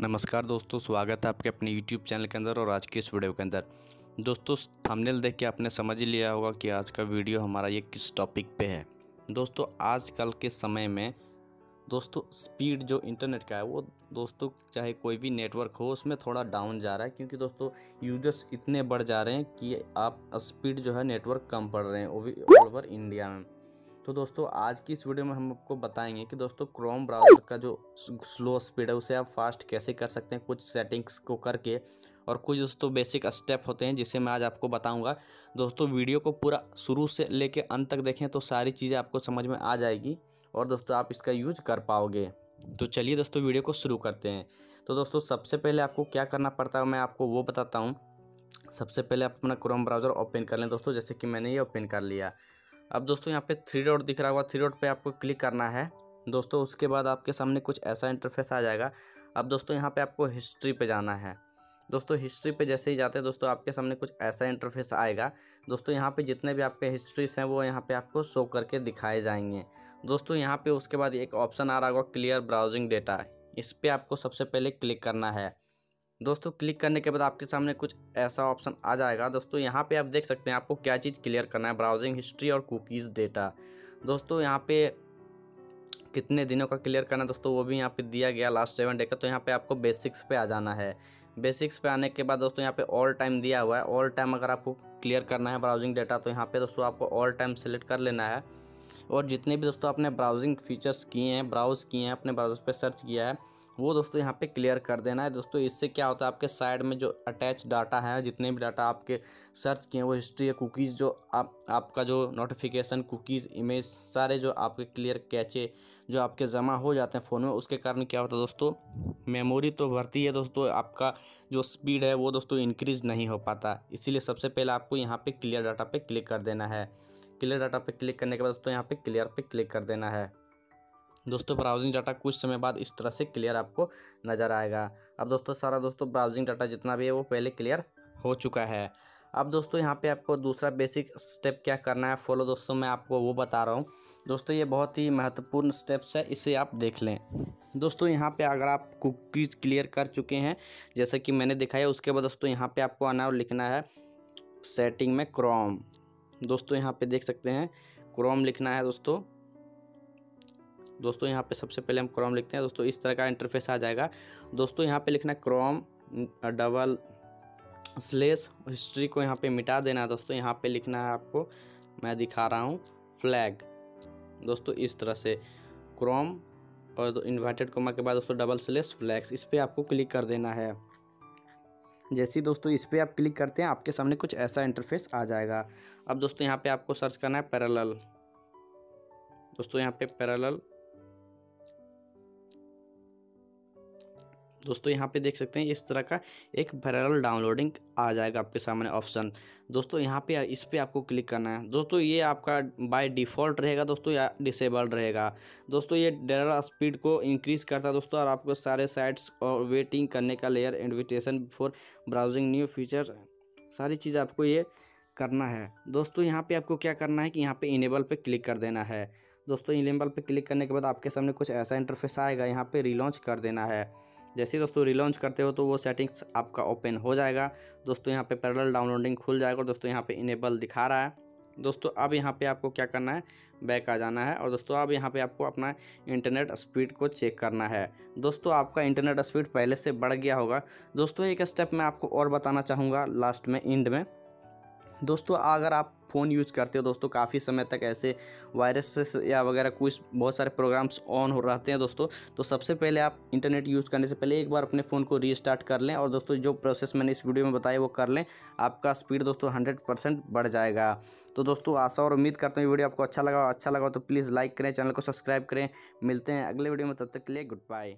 नमस्कार दोस्तों, स्वागत है आपके अपने यूट्यूब चैनल के अंदर और आज की इस वीडियो के अंदर। दोस्तों थंबनेल देख के आपने समझ ही लिया होगा कि आज का वीडियो हमारा ये किस टॉपिक पे है। दोस्तों, आजकल के समय में दोस्तों स्पीड जो इंटरनेट का है, वो दोस्तों, चाहे कोई भी नेटवर्क हो, उसमें थोड़ा डाउन जा रहा है क्योंकि दोस्तों यूज़र्स इतने बढ़ जा रहे हैं कि आप स्पीड जो है नेटवर्क कम पड़ रहे हैं ओवर इंडिया में। तो दोस्तों, आज की इस वीडियो में हम आपको बताएँगे कि दोस्तों क्रोम ब्राउज़र का जो स्लो स्पीड है, उसे आप फास्ट कैसे कर सकते हैं? कुछ सेटिंग्स को करके और कुछ दोस्तों बेसिक स्टेप होते हैं, जिसे मैं आज आपको बताऊँगा। दोस्तों, वीडियो को पूरा शुरू से लेके अंत तक देखें तो सारी चीज़ें आपको समझ में आ जाएगी और दोस्तों, आप इसका यूज़ कर पाओगे। तो चलिए दोस्तों, वीडियो को शुरू करते हैं। तो दोस्तों, सबसे पहले आपको क्या करना पड़ता है, मैं आपको वो बताता हूँ। सबसे पहले आप अपना क्रोम ब्राउज़र ओपन कर लें। दोस्तों, जैसे कि मैंने ये ओपन कर लिया। अब दोस्तों यहाँ पे थ्री डॉट दिख रहा होगा। थ्री डॉट पे आपको क्लिक करना है। दोस्तों उसके बाद आपके सामने कुछ ऐसा इंटरफेस आ जाएगा। अब दोस्तों यहाँ पे आपको हिस्ट्री पे जाना है। दोस्तों हिस्ट्री पे जैसे ही जाते हैं दोस्तों आपके सामने कुछ ऐसा इंटरफेस आएगा। दोस्तों यहाँ पे जितने भी आपके हिस्ट्रीज हैं वो यहाँ पे आपको शो करके दिखाए जाएँगे। दोस्तों यहाँ पे उसके बाद एक ऑप्शन आ रहा होगा क्लियर ब्राउजिंग डेटा इस पर आपको सबसे पहले क्लिक करना है। दोस्तों क्लिक करने के बाद आपके सामने कुछ ऐसा ऑप्शन आ जाएगा। दोस्तों, यहाँ पे आप देख सकते हैं आपको क्या चीज़ क्लियर करना है, ब्राउजिंग हिस्ट्री और कुकीज़ डेटा। दोस्तों, यहाँ पे कितने दिनों का क्लियर करना है दोस्तों, वो भी यहाँ पे दिया गया लास्ट सेवन डे का तो यहाँ पे आपको बेसिक्स पे आ जाना है। बेसिक्स पे आने के बाद दोस्तों, यहाँ पे ऑल टाइम दिया हुआ है। ऑल टाइम अगर आपको क्लियर करना है ब्राउजिंग डेटा तो यहाँ पे दोस्तों आपको ऑल टाइम सेलेक्ट कर लेना है। और जितने भी दोस्तों आपने ब्राउजिंग फीचर्स किए हैं, ब्राउज़ किए हैं, अपने ब्राउज़र पर सर्च किया है वो दोस्तों यहाँ पे क्लियर कर देना है। दोस्तों, इससे क्या होता है, आपके साइड में जो अटैच डाटा है, जितने भी डाटा आपके सर्च किए हैं, वो हिस्ट्री या कुकीज़ जो आप, आपका जो नोटिफिकेशन कुकीज़ इमेज सारे जो आपके क्लियर कैचे, जो आपके जमा हो जाते हैं फ़ोन में, उसके कारण क्या होता है दोस्तों मेमोरी तो भरती है दोस्तों, आपका जो स्पीड है, वो दोस्तों इंक्रीज़ नहीं हो पाता। इसीलिए सबसे पहले आपको यहाँ पर क्लियर डाटा पर क्लिक कर देना है। क्लियर डाटा पर क्लिक करने के बाद दोस्तों यहाँ पर क्लियर पर क्लिक कर देना है। दोस्तों ब्राउजिंग डाटा कुछ समय बाद इस तरह से क्लियर आपको नज़र आएगा। अब दोस्तों, सारा दोस्तों ब्राउजिंग डाटा जितना भी है वो पहले क्लियर हो चुका है। अब दोस्तों, यहाँ पे आपको दूसरा बेसिक स्टेप क्या करना है फॉलो दोस्तों, मैं आपको वो बता रहा हूँ। दोस्तों, ये बहुत ही महत्वपूर्ण स्टेप्स है, इसे आप देख लें। दोस्तों, यहाँ पे अगर आप कुकीज़ क्लियर कर चुके हैं, जैसे कि मैंने दिखाया, उसके बाद दोस्तों, यहाँ पे आपको आना और लिखना है सेटिंग में क्रोम दोस्तों, यहाँ पे देख सकते हैं क्रोम लिखना है दोस्तों। दोस्तों यहाँ पे सबसे पहले हम क्रोम लिखते हैं। दोस्तों, इस तरह का इंटरफेस आ जाएगा। दोस्तों, यहाँ पे लिखना क्रोम डबल स्लेस हिस्ट्री को यहाँ पे मिटा देना है। दोस्तों, यहाँ पे लिखना है आपको, मैं दिखा रहा हूँ फ्लैग दोस्तों, इस तरह से क्रोम और इन्वर्टेड कोमा के बाद दोस्तों डबल स्लेस फ्लैग्स इस पर आपको क्लिक कर देना है। जैसे दोस्तों इस पर आप क्लिक करते हैं, आपके सामने कुछ ऐसा इंटरफेस आ जाएगा। अब दोस्तों, यहाँ पे आपको सर्च करना है पैरेलल दोस्तों, यहाँ पे पैरेलल दोस्तों, यहाँ पे देख सकते हैं, इस तरह का एक पैरेलल डाउनलोडिंग आ जाएगा आपके सामने ऑप्शन दोस्तों, यहाँ पे इस पर आपको क्लिक करना है। दोस्तों, ये आपका बाय डिफ़ॉल्ट रहेगा, दोस्तों, या डिसेबल्ड रहेगा। दोस्तों, ये डेरल स्पीड को इंक्रीज़ करता है, दोस्तों, और आपको सारे साइट्स और वेटिंग करने का layer invitation before browsing new feature सारी चीज़ आपको ये करना है। दोस्तों, यहाँ पर आपको क्या करना है कि यहाँ पर इनेबल पर क्लिक कर देना है। दोस्तों इनेबल पर क्लिक करने के बाद आपके सामने कुछ ऐसा इंटरफेस आएगा, यहाँ पर रिलॉन्च कर देना है। जैसे दोस्तों रिलॉन्च करते हो तो वो सेटिंग्स आपका ओपन हो जाएगा। दोस्तों यहाँ पे पैरेलल डाउनलोडिंग खुल जाएगा दोस्तों यहाँ पे इनेबल दिखा रहा है। दोस्तों अब यहाँ पे आपको क्या करना है? बैक आ जाना है और दोस्तों अब यहाँ पे आपको अपना इंटरनेट स्पीड को चेक करना है। दोस्तों आपका इंटरनेट स्पीड पहले से बढ़ गया होगा। दोस्तों एक स्टेप मैं आपको और बताना चाहूँगा लास्ट में इंड में। दोस्तों, अगर आप फ़ोन यूज़ करते हो, दोस्तों, काफ़ी समय तक ऐसे वायरस या वगैरह कुछ बहुत सारे प्रोग्राम्स ऑन हो रहते हैं दोस्तों तो सबसे पहले आप इंटरनेट यूज़ करने से पहले एक बार अपने फ़ोन को रीस्टार्ट कर लें और दोस्तों, जो प्रोसेस मैंने इस वीडियो में बताया वो कर लें, आपका स्पीड दोस्तों हंड्रेड परसेंट बढ़ जाएगा। तो दोस्तों, आशा और उम्मीद करता हूँ वीडियो आपको अच्छा लगा अच्छा लगा तो प्लीज़ लाइक करें, चैनल को सब्सक्राइब करें। मिलते हैं अगले वीडियो में, तब तक के लिए गुड बाय।